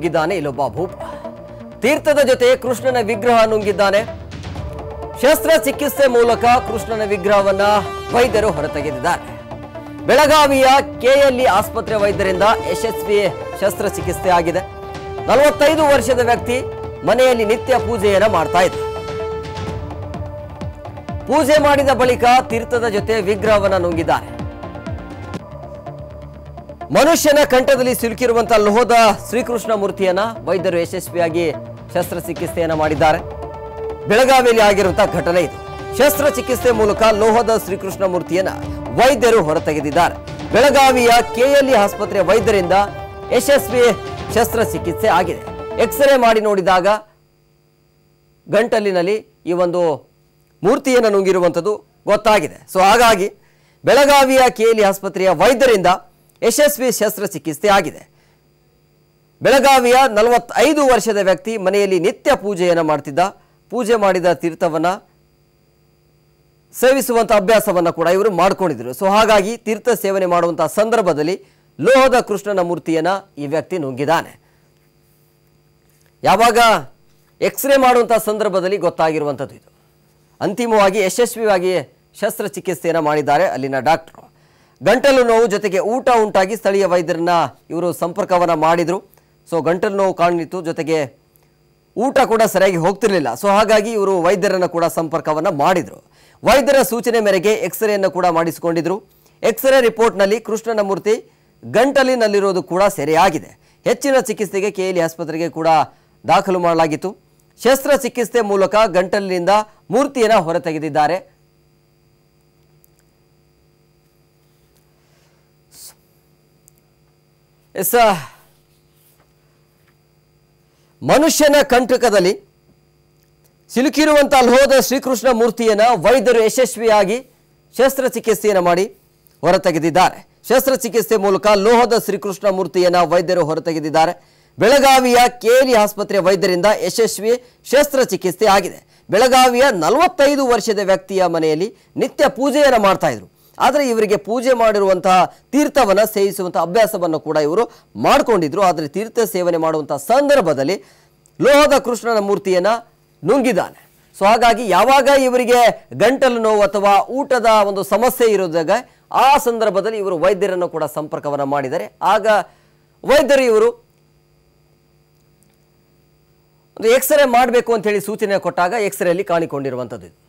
ನುಂಗಿದ್ದಾನೆ ಇಲ್ಲೊಬ್ಬ ಭೂಪ. ತೀರ್ಥದ ಜೊತೆ ಕೃಷ್ಣನ ವಿಗ್ರಹ ನುಂಗಿದ್ದಾನೆ. ಶಸ್ತ್ರ ಚಿಕಿತ್ಸೆ ಮೂಲಕ ಕೃಷ್ಣನ ವಿಗ್ರಹವನ್ನ ವೈದ್ಯರು ಹೊರತೆಗೆದಿದ್ದಾರೆ. ಬೆಳಗಾವಿಯ ಕೆಎಲ್ಇ ಆಸ್ಪತ್ರೆ ವೈದ್ಯರಿಂದ ಯಶಸ್ವಿ ಶಸ್ತ್ರಚಿಕಿತ್ಸೆ ಆಗಿದೆ. ನಲವತ್ತೈದು ವರ್ಷದ ವ್ಯಕ್ತಿ ಮನೆಯಲ್ಲಿ ನಿತ್ಯ ಪೂಜೆಯನ್ನ ಮಾಡ್ತಾ ಇದ್ದ. ಪೂಜೆ ಮಾಡಿದ ಬಳಿಕ ತೀರ್ಥದ ಜೊತೆ ವಿಗ್ರಹವನ್ನ ನುಂಗಿದ್ದಾರೆ. ಮನುಷ್ಯನ ಕಂಠದಲ್ಲಿ ಸಿಲುಕಿರುವಂತಹ ಲೋಹದ ಶ್ರೀಕೃಷ್ಣ ಮೂರ್ತಿಯನ್ನ ವೈದ್ಯರು ಯಶಸ್ವಿಯಾಗಿ ಶಸ್ತ್ರಚಿಕಿತ್ಸೆಯನ್ನ ಮಾಡಿದ್ದಾರೆ. ಬೆಳಗಾವಿಯಲ್ಲಿ ಆಗಿರುವಂತಹ ಘಟನೆ ಇದು. ಶಸ್ತ್ರಚಿಕಿತ್ಸೆ ಮೂಲಕ ಲೋಹದ ಶ್ರೀಕೃಷ್ಣ ಮೂರ್ತಿಯನ್ನ ವೈದ್ಯರು ಹೊರತೆಗೆದಿದ್ದಾರೆ. ಬೆಳಗಾವಿಯ ಕೆಎಲ್ಇ ಆಸ್ಪತ್ರೆ ವೈದ್ಯರಿಂದ ಯಶಸ್ವಿ ಶಸ್ತ್ರಚಿಕಿತ್ಸೆ ಆಗಿದೆ. ಎಕ್ಸ್ರೇ ಮಾಡಿ ನೋಡಿದಾಗ ಗಂಟಲಿನಲ್ಲಿ ಈ ಒಂದು ಮೂರ್ತಿಯನ್ನು ನುಂಗಿರುವಂಥದ್ದು ಗೊತ್ತಾಗಿದೆ. ಸೊ ಹಾಗಾಗಿ ಬೆಳಗಾವಿಯ ಕೆಎಲ್ಇ ಆಸ್ಪತ್ರೆಯ ವೈದ್ಯರಿಂದ ಯಶಸ್ವಿ ಶಸ್ತ್ರಚಿಕಿತ್ಸೆ ಆಗಿದೆ. ಬೆಳಗಾವಿಯ ನಲವತ್ತೈದು ವರ್ಷದ ವ್ಯಕ್ತಿ ಮನೆಯಲ್ಲಿ ನಿತ್ಯ ಪೂಜೆಯನ್ನು ಮಾಡ್ತಿದ್ದ. ಪೂಜೆ ಮಾಡಿದ ತೀರ್ಥವನ್ನು ಸೇವಿಸುವಂಥ ಅಭ್ಯಾಸವನ್ನು ಕೂಡ ಇವರು ಮಾಡ್ಕೊಂಡಿದ್ರು. ಸೊ ಹಾಗಾಗಿ ತೀರ್ಥ ಸೇವನೆ ಮಾಡುವಂಥ ಸಂದರ್ಭದಲ್ಲಿ ಲೋಹದ ಕೃಷ್ಣನ ಮೂರ್ತಿಯನ್ನ ಈ ವ್ಯಕ್ತಿ ನುಂಗಿದ್ದಾನೆ ಯಾವಾಗ ಎಕ್ಸ್ರೇ ಮಾಡುವಂಥ ಸಂದರ್ಭದಲ್ಲಿ ಗೊತ್ತಾಗಿರುವಂಥದ್ದು ಇದು. ಅಂತಿಮವಾಗಿ ಯಶಸ್ವಿಯಾಗಿ ಶಸ್ತ್ರಚಿಕಿತ್ಸೆಯನ್ನು ಮಾಡಿದ್ದಾರೆ ಅಲ್ಲಿನ ಡಾಕ್ಟರು. ಗಂಟಲು ನೋವು ಜೊತೆಗೆ ಊಟ ಉಂಟಾಗಿ ಸ್ಥಳೀಯ ವೈದ್ಯರನ್ನ ಇವರು ಸಂಪರ್ಕವನ್ನು ಮಾಡಿದರು. ಸೊ ಗಂಟಲು ನೋವು ಕಾಣಿತ್ತು ಜೊತೆಗೆ ಊಟ ಕೂಡ ಸರಿಯಾಗಿ ಹೋಗ್ತಿರಲಿಲ್ಲ. ಸೊ ಹಾಗಾಗಿ ಇವರು ವೈದ್ಯರನ್ನು ಕೂಡ ಸಂಪರ್ಕವನ್ನು ಮಾಡಿದರು. ವೈದ್ಯರ ಸೂಚನೆ ಮೇರೆಗೆ ಎಕ್ಸ್ರೇಯನ್ನು ಕೂಡ ಮಾಡಿಸಿಕೊಂಡಿದ್ರು. ಎಕ್ಸ್ರೇ ರಿಪೋರ್ಟ್ನಲ್ಲಿ ಕೃಷ್ಣನ ಮೂರ್ತಿ ಗಂಟಲಿನಲ್ಲಿರೋದು ಕೂಡ ಸೆರೆಯಾಗಿದೆ. ಹೆಚ್ಚಿನ ಚಿಕಿತ್ಸೆಗೆ ಕೆಎಲ್ಇ ಆಸ್ಪತ್ರೆಗೆ ಕೂಡ ದಾಖಲು ಮಾಡಲಾಗಿತ್ತು. ಶಸ್ತ್ರಚಿಕಿತ್ಸೆ ಮೂಲಕ ಗಂಟಲಿನಿಂದ ಮೂರ್ತಿಯನ್ನು ಹೊರತೆಗೆದಿದ್ದಾರೆ. ಎಸ್ ಮನುಷ್ಯನ ಕಂಟಕದಲ್ಲಿ ಸಿಲುಕಿರುವಂಥ ಲೋಹದ ಶ್ರೀಕೃಷ್ಣ ಮೂರ್ತಿಯನ್ನು ವೈದ್ಯರು ಯಶಸ್ವಿಯಾಗಿ ಶಸ್ತ್ರಚಿಕಿತ್ಸೆಯನ್ನು ಮಾಡಿ ಹೊರತೆಗೆದಿದ್ದಾರೆ. ಶಸ್ತ್ರಚಿಕಿತ್ಸೆ ಮೂಲಕ ಲೋಹದ ಶ್ರೀಕೃಷ್ಣ ಮೂರ್ತಿಯನ್ನು ವೈದ್ಯರು ಹೊರತೆಗೆದಿದ್ದಾರೆ. ಬೆಳಗಾವಿಯ ಕೇರಿ ಆಸ್ಪತ್ರೆ ವೈದ್ಯರಿಂದ ಯಶಸ್ವಿ ಶಸ್ತ್ರಚಿಕಿತ್ಸೆ ಆಗಿದೆ. ಬೆಳಗಾವಿಯ ನಲವತ್ತೈದು ವರ್ಷದ ವ್ಯಕ್ತಿಯ ಮನೆಯಲ್ಲಿ ನಿತ್ಯ ಪೂಜೆಯನ್ನು ಮಾಡ್ತಾ ಇದ್ರು. ಆದರೆ ಇವರಿಗೆ ಪೂಜೆ ಮಾಡಿರುವಂತಹ ತೀರ್ಥವನ್ನು ಸೇವಿಸುವಂತಹ ಅಭ್ಯಾಸವನ್ನು ಕೂಡ ಇವರು ಮಾಡಿಕೊಂಡಿದ್ರು. ಆದರೆ ತೀರ್ಥ ಸೇವನೆ ಮಾಡುವಂತಹ ಸಂದರ್ಭದಲ್ಲಿ ಲೋಹದ ಕೃಷ್ಣನ ಮೂರ್ತಿಯನ್ನ ನುಂಗಿದ್ದಾನೆ. ಸೊ ಹಾಗಾಗಿ ಯಾವಾಗ ಇವರಿಗೆ ಗಂಟಲು ನೋವು ಅಥವಾ ಊಟದ ಒಂದು ಸಮಸ್ಯೆ ಇರೋದಾಗ ಆ ಸಂದರ್ಭದಲ್ಲಿ ಇವರು ವೈದ್ಯರನ್ನು ಕೂಡ ಸಂಪರ್ಕವನ್ನು ಮಾಡಿದ್ದಾರೆ. ಆಗ ವೈದ್ಯರು ಇವರು ಒಂದು ಎಕ್ಸ್ರೇ ಮಾಡಬೇಕು ಅಂತ ಹೇಳಿ ಸೂಚನೆ ಕೊಟ್ಟಾಗ ಎಕ್ಸ್ರೇಲಿ ಕಾಣಿಕೊಂಡಿರುವಂಥದ್ದು